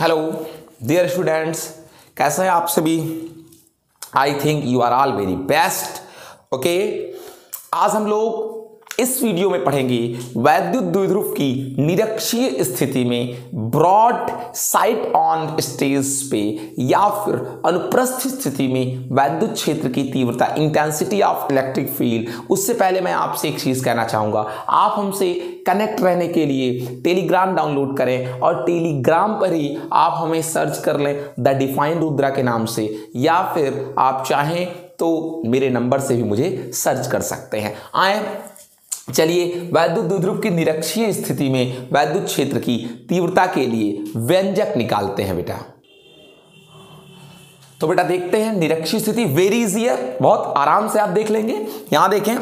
Hello dear students कैसे हैं आप सभी? I think you are all very best okay आज हम लोग इस वीडियो में पढ़ेंगे वैद्युत द्विध्रुव की निरक्षीय स्थिति में ब्रॉड साइट ऑन स्टेज पे या फिर अनुप्रस्थ स्थिति में वैद्युत क्षेत्र की तीव्रता इंटेंसिटी ऑफ़ इलेक्ट्रिक फ़ील्ड उससे पहले मैं आपसे एक चीज़ कहना चाहूँगा। आप हमसे कनेक्ट रहने के लिए टेलीग्राम डाउनलोड करें और टेलीग्राम पर ही आप हमें सर्च कर लें द डिफाइन रुद्रा के नाम से। या फिर आप चाहें तो मेरे नंबर से भी मुझे सर्च कर सकते हैं। आए चलिए वैद्युत द्विध्रुव की निरक्षीय स्थिति में वैद्युत क्षेत्र की तीव्रता के लिए व्यंजक निकालते हैं बेटा। तो बेटा देखते हैं निरक्षीय स्थिति वेरी इजियर बहुत आराम से आप देख लेंगे। यहाँ देखें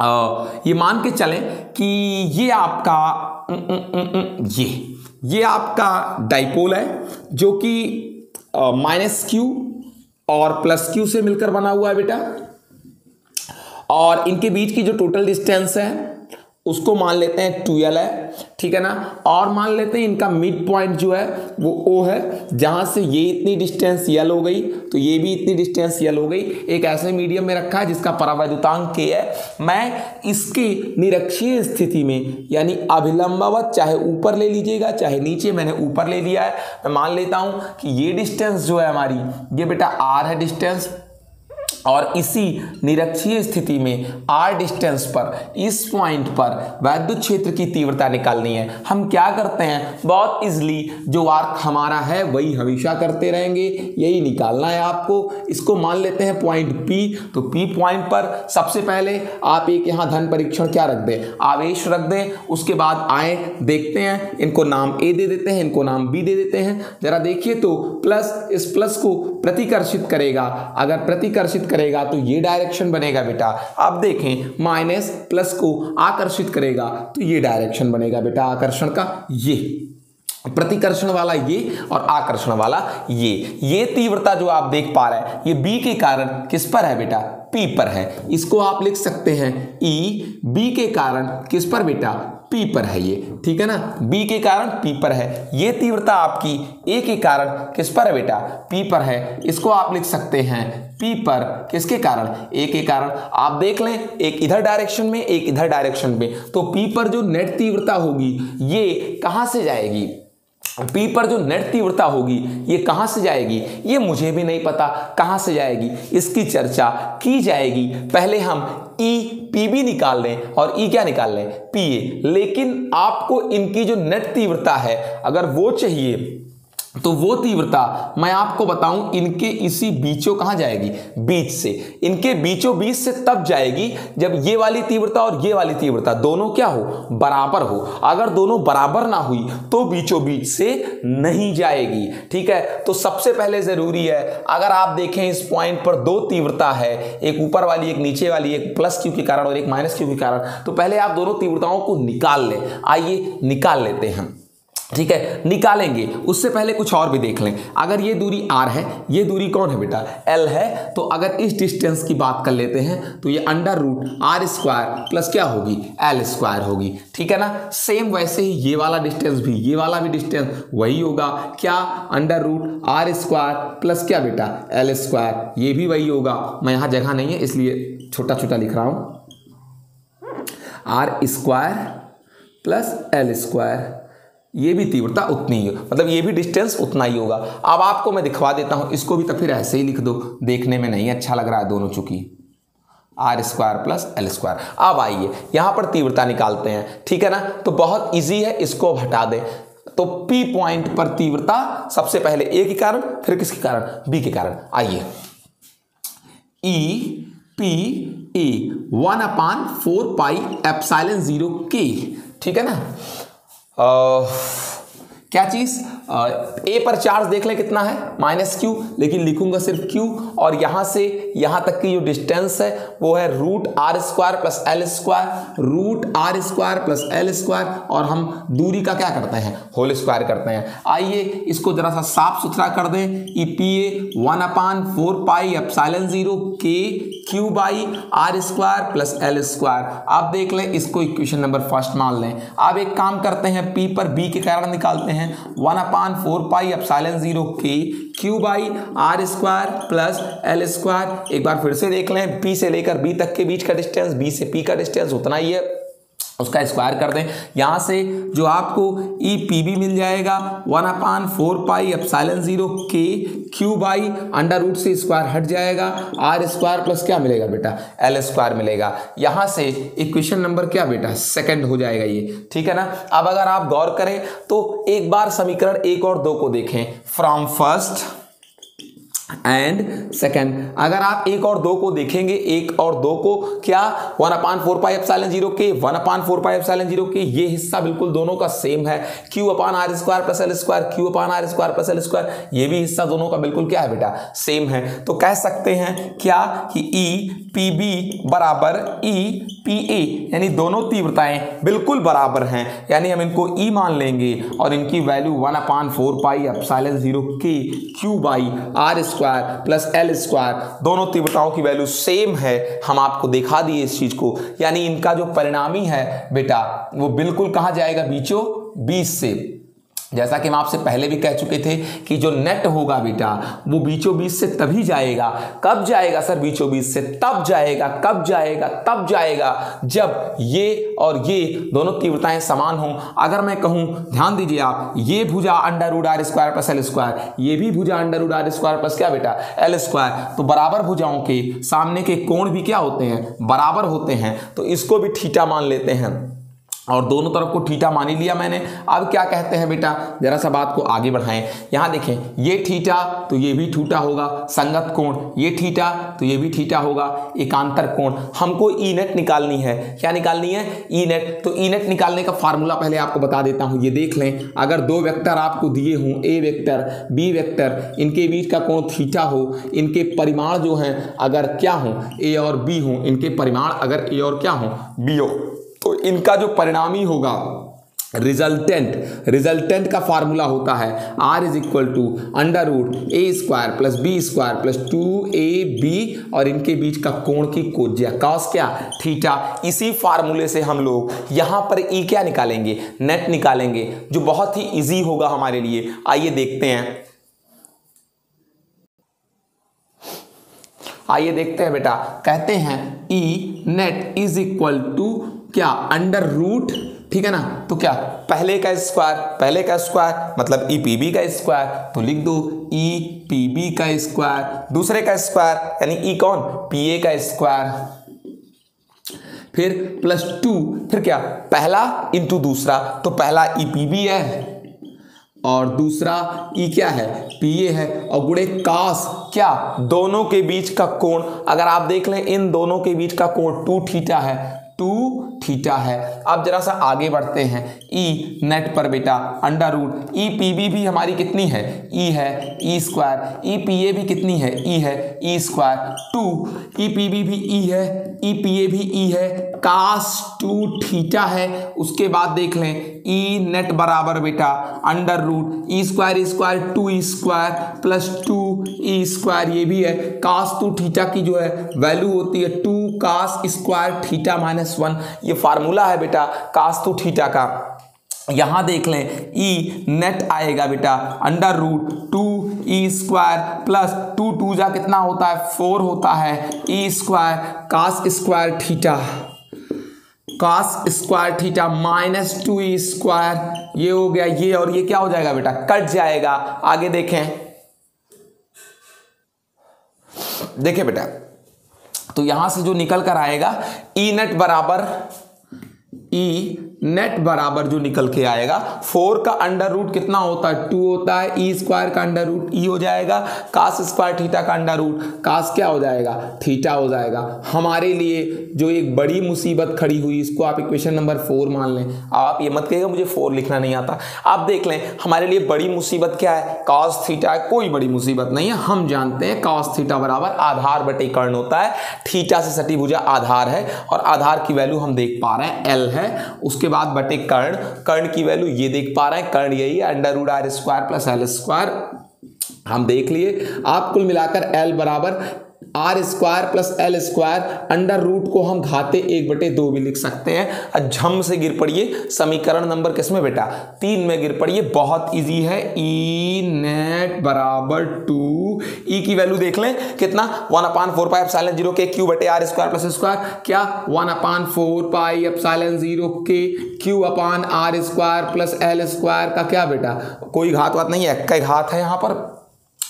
आ, ये मान के चलें कि ये आपका ये ये आपका डाइपोल है जो कि माइनस क्यू और प्लस क्यू से मिलकर बना हुआ है बेटा। और इनके बीच की जो टोटल डिस्टेंस है, उसको मान लेते हैं ट्वेल्व है, ठीक है ना? और मान लेते हैं इनका मिड पॉइंट जो है, वो ओ है, जहाँ से ये इतनी डिस्टेंस यल हो गई तो ये भी इतनी डिस्टेंस यल हो गई। एक ऐसे मीडियम में रखा है जिसका परावैद्युतांक के है। मैं इसकी निरक्षीय स्थिति में, यानी अभिलंबवत, चाहे ऊपर ले लीजिएगा, चाहे नीचे, मैंने ऊपर ले लिया है। मैं मान लेता हूँ कि ये डिस्टेंस जो है हमारी, ये बेटा आर है डिस्टेंस और इसी निरक्षीय स्थिति में आर डिस्टेंस पर, इस पॉइंट पर वैद्युत क्षेत्र की तीव्रता निकालनी है। हम क्या करते हैं? बहुत इजली जो आर्क हमारा है, वही हमेशा करते रहेंगे। यही निकालना है आपको। इसको मान लेते हैं पॉइंट पी तो पी पॉइंट पर सबसे पहले आप एक यहाँ धन परीक्षण क्या रख दें? आवेश रख दें। उसके बाद आए, देखते हैं। इनको नाम ए दे देते हैं, इनको नाम बी दे देते हैं। जरा देखिए तो प्लस इस प्लस को प्रतिकर्षित करेगा। अगर प्रतिकर्षित करेगा तो ये डायरेक्शन बनेगा बेटा। अब देखें माइनस प्लस को आकर्षित करेगा तो ये डायरेक्शन बनेगा बेटा, आकर्षण का ये। प्रतिकर्षण वाला ये और आकर्षण वाला ये। ये तीव्रता जो आप देख पा रहे हैं, ये बी के कारण किस पर है बेटा? पी पर है। इसको आप लिख सकते हैं ई e, बी के कारण किस पर बेटा? पी पर है ये। ठीक है ना? बी के कारण पी पर है। ये तीव्रता आपकी ए के कारण किस पर है बेटा? पी पर है। इसको आप लिख सकते हैं पी पर। किसके कारण? ए के कारण। आप देख लें एक इधर डायरेक्शन में एक इधर डायरेक्शन में। तो पी पर जो नेट तीव्रता होगी ये कहाँ से जाएगी? पी पर जो नेट तीव्रता होगी, ये कहाँ से जाएगी? ये मुझे भी नहीं पता। कहाँ से जाएगी? इसकी चर्चा की जाएगी। पहले हम ई पी बी निकाल लें और ई क्या निकाल लें? पी ए लेकिन आपको इनकी जो नेट तीव्रता है, अगर वो चाहिए तो वो तीव्रता मैं आपको बताऊँ, इनके इसी बीचों कहाँ जाएगी? बीच से। इनके बीचों बीच से तब जाएगी जब ये वाली तीव्रता और ये वाली तीव्रता दोनों क्या हो? बराबर हो। अगर दोनों बराबर ना हुई तो बीचों बीच से नहीं जाएगी। ठीक है? तो सबसे पहले ज़रूरी है, अगर आप देखें इस पॉइंट पर दो तीव्रता है, एक ऊपर वाली, एक नीचे वाली, एक प्लस क्यू के कारण और एक माइनस क्यू के कारण तो पहले आप दोनों तीव्रताओं को निकाल लें। आइए निकाल लेते हैं। ठीक है? निकालेंगे। उससे पहले कुछ और भी देख लें। अगर ये दूरी आर है, ये दूरी कौन है बेटा? एल है। तो अगर इस डिस्टेंस की बात कर लेते हैं तो ये under root R square plus क्या होगी? एल स्क्वायर होगी। ठीक है ना? सेम वैसे ही ये वाला डिस्टेंस भी, ये वाला भी डिस्टेंस वही होगा। क्या? Under root R square plus क्या बेटा? एल स्क्वायर ये भी वही होगा। मैं यहाँ जगह नहीं है, इसलिए छोटा छोटा लिख रहा हूँ। R square plus L square ये भी तीव्रता उतनी ही मतलब ये भी डिस्टेंस उतना ही होगा। अब आपको मैं दिखवा देता हूँ, इसको भी तो फिर ऐसे ही लिख दो, देखने में नहीं अच्छा लग रहा है दोनों चूँकि। R square plus L square अब आइए, यहाँ पर तीव्रता निकालते हैं, ठीक है ना? तो बहुत इजी है, इसको हटा दें। तो P पॉइंट पर तीव्रता सबसे पहले ए के कारण, फिर किसके कारण? बी के कारण। आइए। E P A one upon four pi epsilon zero के ठीक है ना? क्या चीज़? ए पर चार्ज देख लें कितना है माइनस क्यू लेकिन लिखूँगा सिर्फ़ क्यू और यहाँ से, यहाँ तक की जो डिस्टेंस है, वो है root R square plus L square root R square plus L square और हम दूरी का क्या करते हैं होल स्क्वायर करते हैं। आइए इसको जरा सा साफ़ सुथरा कर दें E P A one upon four pi epsilon zero के Q by R square plus L square आप देख लें, इसको इक्वेशन नंबर फ़र्स्ट मान लें। आप एक काम करते हैं पी पर बी के कारण निकालते हैं one upon four pi epsilon zero के Q by R square plus L square. एक बार फिर से देख लें, बी से लेकर बी तक के बीच का डिस्टेंस, बी से पी का डिस्टेंस, उतना ही है। उसका स्क्वायर कर दें। यहाँ से जो आपको ई पी बी मिल जाएगा one upon four pi epsilon zero के क्यू बाई अंडर रूट से स्क्वायर हट जाएगा। आर स्क्वायर प्लस क्या मिलेगा बेटा? एल स्क्वायर मिलेगा। यहाँ से इक्वेशन नंबर क्या बेटा? सेकंड हो जाएगा ये। ठीक है ना? अब अगर आप गौर करें तो एक बार समीकरण एक और दो को देखें। फ्रॉम फ़र्स्ट एंड सेकेंड अगर आप एक और दो को देखेंगे, एक और दो को, क्या one upon four pi epsilon zero के one upon four pi epsilon zero के ये हिस्सा बिल्कुल दोनों का सेम है। Q upon R square plus L square Q upon R square plus L square ये भी हिस्सा दोनों का बिल्कुल क्या है बेटा? सेम है। तो कह सकते हैं क्या कि ई पी बी बराबर ई पी ए यानी दोनों तीव्रताएँ बिल्कुल बराबर हैं। यानी हम इनको ई मान लेंगे और इनकी value one upon four pi epsilon zero के Q by R plus L square दोनों तीव्रताओं की वैल्यू सेम है। हम आपको दिखा दिए इस चीज़ को। यानी इनका जो परिणामी है, बेटा, वो बिल्कुल कहा जाएगा? बीचों बीस से। जैसा कि हम आपसे पहले भी कह चुके थे कि जो नेट होगा बेटा, वो बीचों बीच से तभी जाएगा। कब जाएगा सर बीचों बीच से? तब जाएगा, कब जाएगा, तब जाएगा, जब ये और ये दोनों तीव्रताएँ समान हों। अगर मैं कहूँ, ध्यान दीजिए आप, ये भुजा under root R square plus L square ये भी भुजा under root R square plus क्या बेटा? एल स्क्वायर तो बराबर भुजाओं के सामने के कोण भी क्या होते हैं? बराबर होते हैं। तो इसको भी ठीटा मान लेते हैं। और दोनों तरफ़ को ठीटा मान ही लिया मैंने। अब क्या कहते हैं बेटा? जरा सा बात को आगे बढ़ाएँ। यहाँ देखें, ये ठीटा तो ये भी ठीटा होगा। संगत कोण, ये ठीटा तो ये भी ठीटा होगा। एकांतर कोण, हमको ई नेट निकालनी है। क्या निकालनी है? ई नेट तो ई नेट निकालने का फार्मूला पहले आपको बता देता हूँ, ये देख लें। अगर दो वेक्टर आपको दिए हों ए वेक्टर बी वेक्टर इनके बीच का कोण थीटा हो, इनके परिमाण जो हैं, अगर क्या हो? ए और बी हों, इनके परिमाण अगर ए और क्या हो? बी हो। तो इनका जो परिणामी होगा रिजल्टेंट रिजल्टेंट का फॉर्मूला होता है R is equal to under root A square plus B square plus two A B और इनके बीच का कोण की कोज्या कॉस क्या? थीटा इसी फार्मूले से हम लोग यहाँ पर ई क्या निकालेंगे? नेट निकालेंगे, जो बहुत ही इजी होगा हमारे लिए। आइए देखते हैं। आइए देखते हैं बेटा, कहते हैं E net is equal to क्या? अंडर रूट ठीक है ना? तो क्या? पहले का स्क्वायर पहले का स्क्वायर मतलब ई पी बी का स्क्वायर तो लिख दो ई पी बी का स्क्वायर दूसरे का स्क्वायर यानी ई e कौन? पी ए का स्क्वायर फिर प्लस टू फिर क्या? पहला इंटू दूसरा तो पहला ई पी बी है। और दूसरा ई e क्या है? पी ए है। और गुड़े कास क्या? दोनों के बीच का कोण, अगर आप देख लें, इन दोनों के बीच का कोण टू थीटा है। टू थीटा है। अब जरा सा आगे बढ़ते हैं। ई e, नेट पर बेटा under root E P B भी हमारी कितनी है? ई e है E square E P A भी कितनी है? ई e है E square two E P B भी ई है ई पी ए भी ई है। कास टू थीटा है। उसके बाद देख लें ई नेट बराबर बेटा under root E square square two E square plus two E square ये भी है। कास टू थीटा की जो है वैल्यू होती है two cos square theta minus one ये फार्मूला है बेटा कास टू थीटा का। यहाँ देख लें ई e नेट आएगा बेटा under root two E square plus two two जा कितना होता है? फोर होता है। E square cos square theta cos square theta minus two E square ये हो गया ये और ये क्या हो जाएगा बेटा? कट जाएगा। आगे देखें। देखें बेटा। तो यहाँ से जो निकल कर आएगा ई नेट बराबर ई नेट बराबर जो निकल के आएगा फोर का अंडर रूट कितना होता है? टू होता है ई स्क्वायर का अंडर रूट ई हो जाएगा कास स्क्वायर थीटा का अंडर रूट कास क्या हो जाएगा? थीटा हो जाएगा। हमारे लिए जो एक बड़ी मुसीबत खड़ी हुई, इसको आप इक्वेशन नंबर फोर मान लें। आप ये मत कहेगा मुझे फोर लिखना नहीं आता। आप देख लें, हमारे लिए बड़ी मुसीबत क्या है? कास थीटा है, कोई बड़ी मुसीबत नहीं है। हम जानते हैं कास थीटा बराबर आधार बटे कर्ण होता है। थीटा से सटी भुजा आधार है और आधार की वैल्यू हम देख पा रहे हैं एल है। उसके बाद बटे कर्ण कर्ण की वैल्यू ये देख पा रहे हैं, कर्ण यही है under root R square plus L square हम देख लिए, आप कुल मिलाकर एल बराबर R square plus L square under root को हम घाते एक बटे दो भी लिख सकते हैं। झम से गिर पड़िए समीकरण नंबर किसमें बेटा? तीन में गिर पड़िए, बहुत इजी है। ई e नेट बराबर टू ई की वैल्यू देख लें, कितना? One upon four pi epsilon zero के क्यू बटे आर स्क्वायर प्लस स्क्वायर क्या? One upon four pi epsilon zero के Q upon R square plus L square का क्या बेटा? कोई घात वात नहीं है कई घात है यहाँ पर।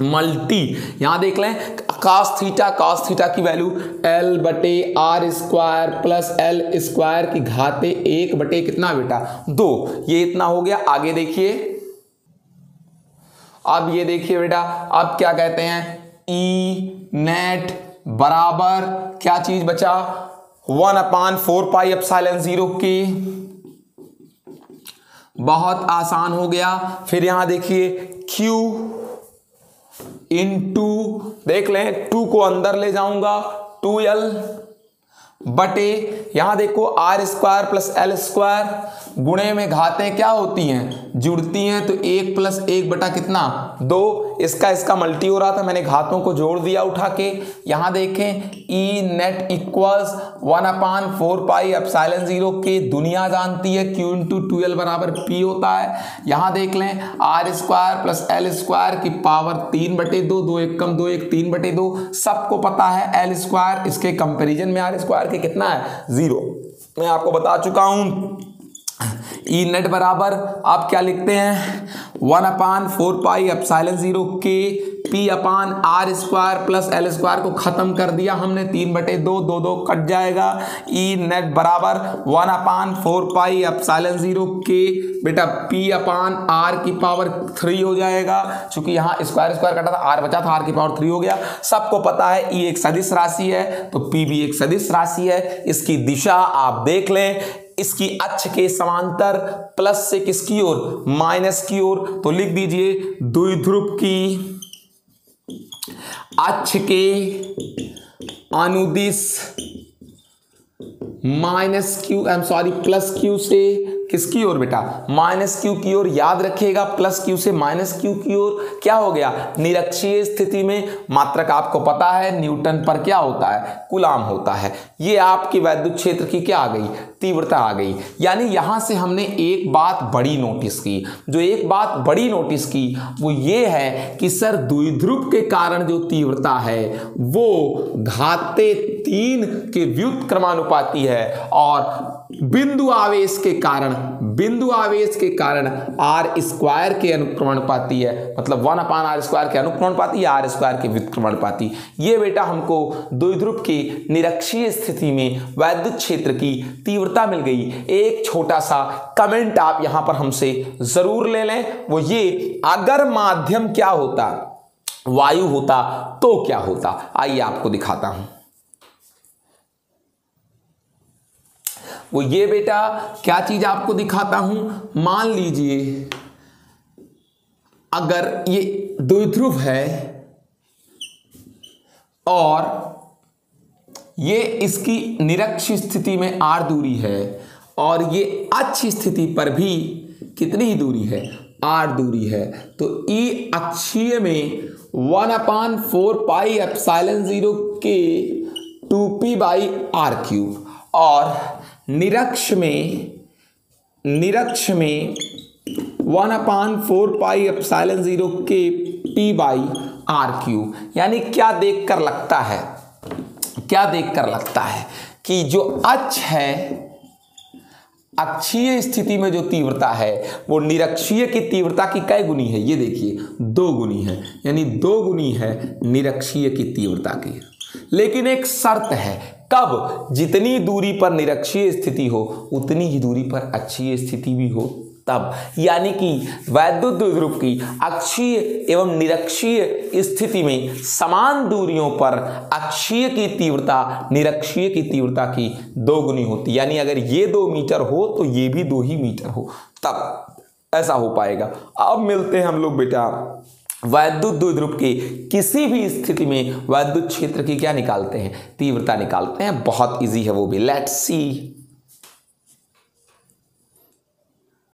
मल्टी यहाँ देख लें कास थीटा कास थीटा की वैल्यू एल बटे R square plus L square की घाते एक बटे कितना बेटा? दो। ये इतना हो गया, आगे देखिए। अब ये देखिए बेटा, अब क्या कहते हैं? ई नेट बराबर क्या चीज़ बचा? One upon four pi epsilon zero की। बहुत आसान हो गया। फिर यहाँ देखिए, Q इन टू देख लें टू को अंदर ले जाऊँगा टू एल बटे, यहाँ देखो R square plus L square, गुणे में घातें क्या होती हैं? जुड़ती हैं तो एक प्लस एक बटा कितना? दो। इसका इसका मल्टी हो रहा था, मैंने घातों को जोड़ दिया उठा के। यहाँ देखें E net equals one upon four pi epsilon zero के दुनिया जानती है क्यू इंटू ट्वेल्व बराबर पी होता है। यहाँ देख लें R square plus L square की पावर तीन बटे दो दो एक कम दो, एक तीन बटे दो। सबको पता है एल स्क्वायर इसके कंपेरिजन में आर स्क्वायर के कितना है? ज़ीरो मैं आपको बता चुका हूँ। ई नेट बराबर, आप क्या लिखते हैं? One upon four pi epsilon zero के P upon R square plus L square को खत्म कर दिया हमने, तीन बटे दो दो दो कट जाएगा। ई नेट बराबर, one upon four pi epsilon zero के बेटा पी अपान आर की पावर थ्री हो जाएगा। क्योंकि यहाँ स्क्वायर स्क्वायर कटा था आर बचा था आर की पावर थ्री हो गया। सबको पता है ई एक सदिश राशि है तो पी भी एक सदिश राशि है। इसकी दिशा आप देख लें इसकी अक्ष के समांतर प्लस से किसकी ओर? माइनस की ओर। तो लिख दीजिए द्विध्रुव की अक्ष के अनुदिश minus Q um sorry plus Q से किसकी ओर बेटा? माइनस क्यू की ओर। याद रखिएगा, प्लस क्यू से माइनस क्यू की ओर क्या हो गया? निरक्षीय स्थिति में, मात्रक आपको पता है, न्यूटन पर क्या होता है? कुलाम होता है। ये आपकी वैद्युत क्षेत्र की क्या आ गई? तीव्रता आ गई। यानी यहाँ से हमने एक बात बड़ी नोटिस की। जो एक बात बड़ी नोटिस की, वो ये है कि सर द्विध्रुव के कारण जो तीव्रता है, वो घाते तीन के व्युत क्रमानुपाती है और बिंदु आवेश के कारण, बिंदु आवेश के कारण आर स्क्वायर के अनुक्रमण पाती है। मतलब वन अपान आर स्क्वायर के अनुक्रमण पाती है आर स्क्वायर के विक्रमण पाती ये बेटा हमको द्विध्रुव की निरक्षीय स्थिति में वैद्युत क्षेत्र की तीव्रता मिल गई। एक छोटा सा कमेंट आप यहाँ पर हमसे ज़रूर ले लें। वो ये, अगर माध्यम क्या होता, वायु होता तो क्या होता? आइए आपको दिखाता हूँ। वो ये बेटा, क्या चीज़ आपको दिखाता हूँ? मान लीजिए, अगर ये द्विध्रुव है और ये इसकी निरक्ष स्थिति में आर दूरी है और ये अच्छी स्थिति पर भी कितनी ही दूरी है? आर दूरी है। तो ई अक्षीय में one upon four pi epsilon zero के two P by R cube और निरक्ष में निरक्ष में one upon four pi epsilon zero के पी बाई आर क्यूब। यानी क्या देखकर लगता है? क्या देखकर लगता है कि जो अक्ष है, अक्षीय स्थिति में जो तीव्रता है, वो निरक्षीय की तीव्रता की कई गुनी है। ये देखिए, दो गुनी है, यानी दो गुनी है निरक्षीय की तीव्रता की। लेकिन एक शर्त है, कब जितनी दूरी पर निरक्षीय स्थिति हो, उतनी ही दूरी पर अक्षीय स्थिति भी हो। तब, यानी कि वैद्युत द्विध्रुव की अक्षीय एवं निरक्षीय स्थिति में समान दूरियों पर अक्षीय की तीव्रता, निरक्षीय की तीव्रता की दोगुनी होती। यानी अगर ये दो मीटर हो तो ये भी दो ही मीटर हो। तब ऐसा हो पाएगा। अब मिलते हैं हम लोग बेटा, वैद्युत द्विध्रुव की किसी भी स्थिति में वैद्युत क्षेत्र की क्या निकालते हैं? तीव्रता निकालते हैं। बहुत इजी है वो भी। Let's see